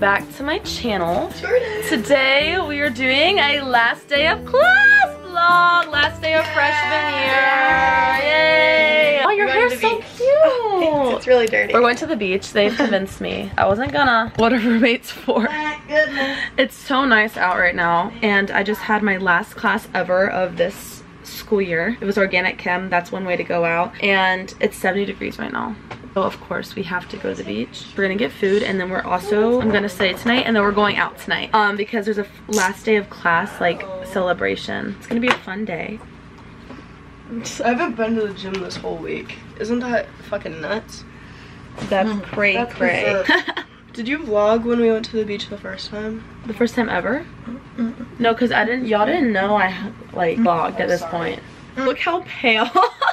back to my channel. Today we are doing a last day of class vlog. Last day of freshman year. Yay! Oh, your hair's so beach. cute. It's really dirty. We're going to the beach. They've convinced me. I wasn't gonna. What are roommates for? goodness. It's so nice out right now. And I just had my last class ever of this school year. It was organic chem. That's one way to go out. And it's 70 degrees right now. So of course we have to go to the beach. We're gonna get food and then we're also, I'm gonna stay tonight and then we're going out tonight. Um, because there's a last day of class like celebration. It's gonna be a fun day. I haven't been to the gym this whole week. Isn't that fucking nuts? That's cray That's cray. Did you vlog when we went to the beach the first time? the first time ever? No, cause I didn't, y'all didn't know I like vlogged at this point. Look how pale.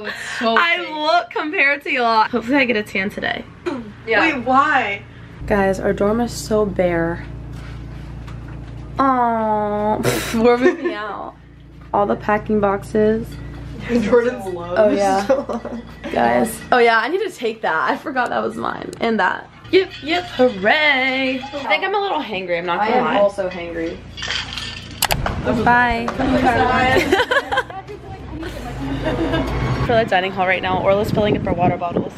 Oh, it's so I fake. look compared to y'all. Hopefully I get a tan today. Yeah. Wait, why? Guys, our dorm is so bare. Oh, we're moving out. All the packing boxes. Jordan's low. Oh, yeah. Guys. Oh yeah, I need to take that. I forgot that was mine. And that. Yep, yep, hooray. I think I'm a little hangry, I'm not gonna I am lie. also hangry. Bye. For the dining hall right now, Orla's filling up our water bottles.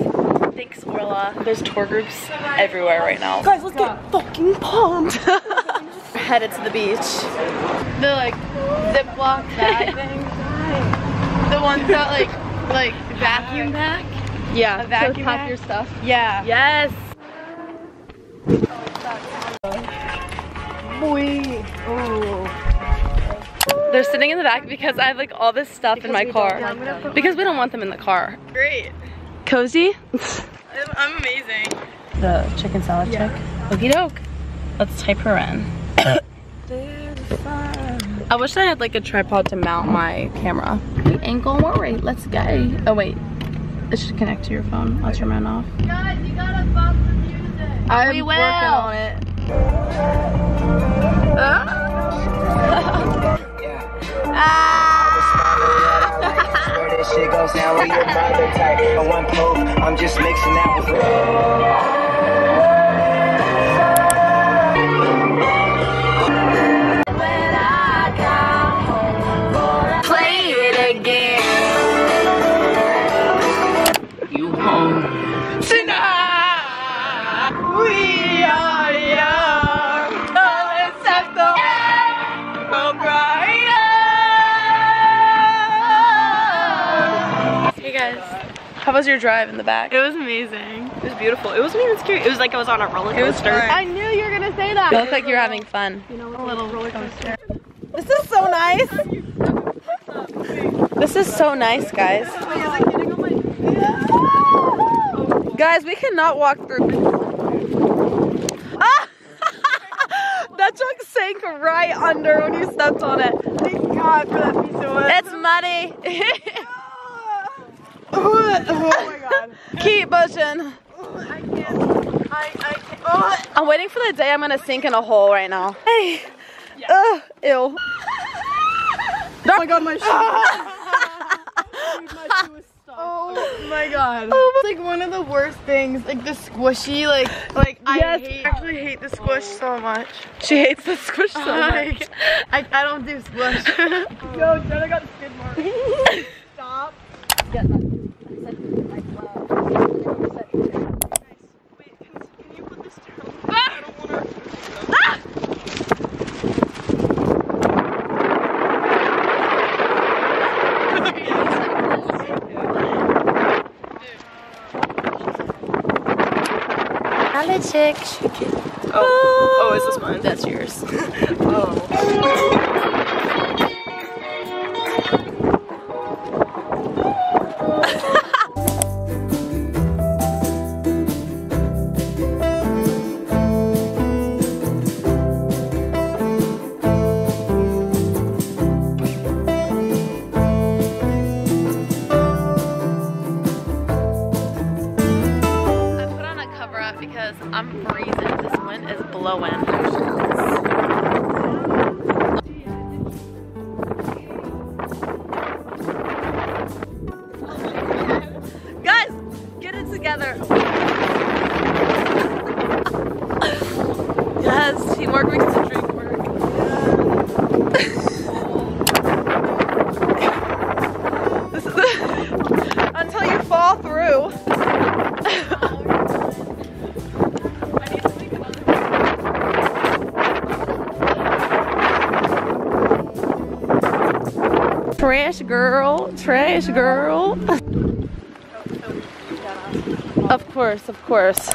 Thanks, Orla. There's tour groups everywhere right now. Guys, let's get fucking pumped. We're headed to the beach. The like Ziploc bag thing. The ones that like like vacuum pack. Yeah. A vacuum So pack pack your stuff. Yeah. Yes. Oh, Boy. Oh. They're sitting in the back because I have like all this stuff in my car. because we don't want them in the car. Great. Cozy? I'm amazing. The chicken salad chick. Okie doke. Let's type her in. I wish I had like a tripod to mount my camera. We ain't gonna worry. Let's go. Oh wait. It should connect to your phone. I'll turn mine off. Guys, you gotta bump the music. I'm We will. working on it. Where this shit goes down with your type. One I'm just mixing that How was your drive in the back? It was amazing. It was beautiful. It wasn't even scary. It was like I was on a roller coaster. I knew you were gonna say that. You look like you're having fun. You know, a little roller coaster. This is so nice. This is so nice, guys. Guys, we cannot walk through. Ah! that truck sank right under when you stepped on it. Thank God for that piece of wood. It's muddy. oh my God. Keep pushing. I can't. I, I can't. Oh. I'm waiting for the day I'm gonna sink in a hole right now. Hey. Ugh, ew. Oh my God, my shoe. Oh my god. Oh it's like one of the worst things, like the squishy, like, like Yes. I hate, actually hate the squish oh. so much. She hates the squish so much. I, I don't do squish. Yo, Jenna got skid marks. Stop. Wait, can, can you put this down? I don't wanna. Oh, oh, is this mine? That's yours. Oh. Together. Yes, teamwork makes the dream work. this is until you fall through. Trash girl, trash girl. Of course, of course.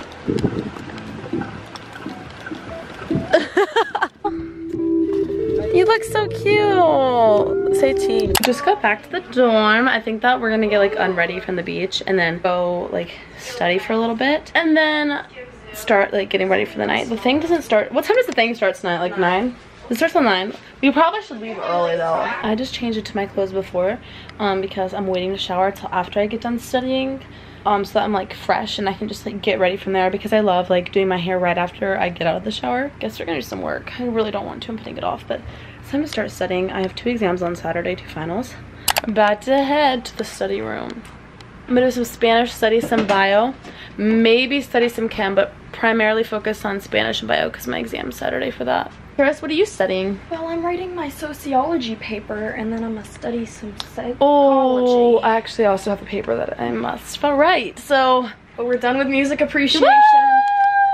you look so cute. Say tea. Just got back to the dorm. I think that we're gonna get like unready from the beach and then go like study for a little bit and then start like getting ready for the night. The thing doesn't start. What time does the thing start tonight? Like nine? It starts at 9. We probably should leave early though. I just changed it to my clothes before um, because I'm waiting to shower till after I get done studying. Um, so that I'm like fresh and I can just like get ready from there because I love like doing my hair right after I get out of the shower. Guess we're gonna do some work. I really don't want to, I'm putting it off, but it's time to start studying. I have two exams on Saturday, two finals. I'm about to head to the study room. I'm gonna do some Spanish, study some bio, maybe study some chem, but primarily focus on Spanish and bio because my exam's Saturday for that. Chris, what are you studying? Well, I'm writing my sociology paper and then I'm gonna study some psychology. Oh, I actually also have a paper that I must write, so. But we're done with music appreciation.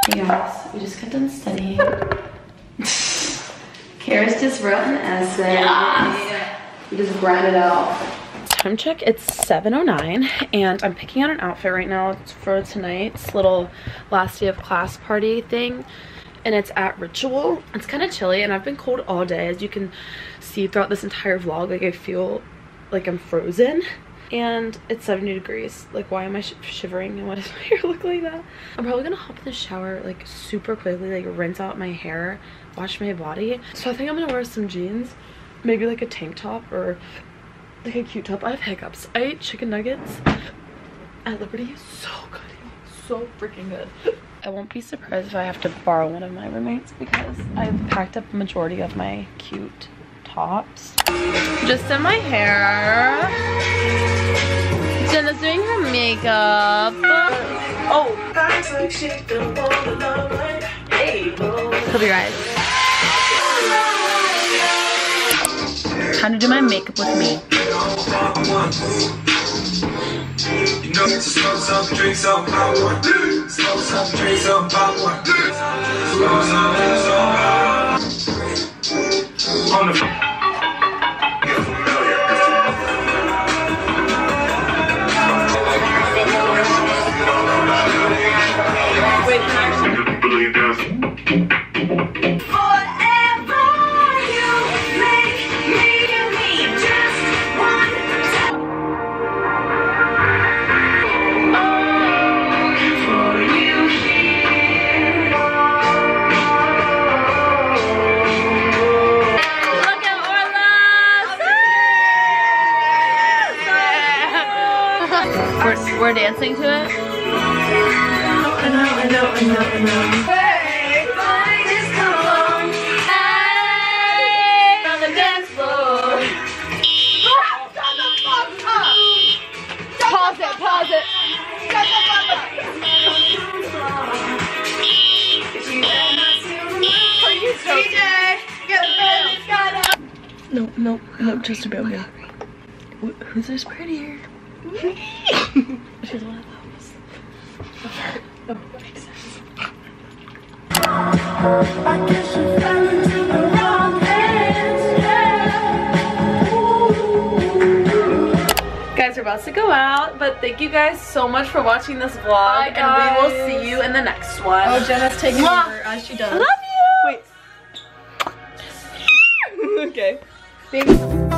Hey guys, we just got done studying. Karis just wrote an essay. Yes. We just grind it out. Time check, it's 7.09 and I'm picking out an outfit right now for tonight's little last day of class party thing. And it's at Ritual. It's kind of chilly and I've been cold all day as you can see throughout this entire vlog. Like I feel like I'm frozen and it's 70 degrees. Like why am i sh shivering and why does my hair look like that? I'm probably gonna hop in the shower like super quickly like rinse out my hair wash my body. So i think i'm gonna wear some jeans maybe like a tank top or like a cute top. I have hiccups. I ate chicken nuggets at liberty. So good so freaking good i won't be surprised if i have to borrow one of my roommates because i've packed up a majority of my cute tops. Just in my hair. Jenna's doing her makeup. Oh. Cover your eyes. Time to do my makeup with me. You know, it's a smoke some, drink some, pop Smoke some, some, pop one. Smoke some, drink some, on the We're, we're dancing to it. I know, I know, I know, I know. Hey, boy, just come along. Hey, on the dance floor. Shut the fuck up! Pause it, pause it. Shut the fuck up! Are you DJ, get the got up! No, no, no, just about me. Who's this prettier? She's one of those. Oh, makes sense. I guess you fell into the wrong hands, yeah. Guys, we're about to go out, but thank you guys so much for watching this vlog, and we will see you in the next one. Oh, Jenna's taking over as she does. Love you! Wait. okay. Baby.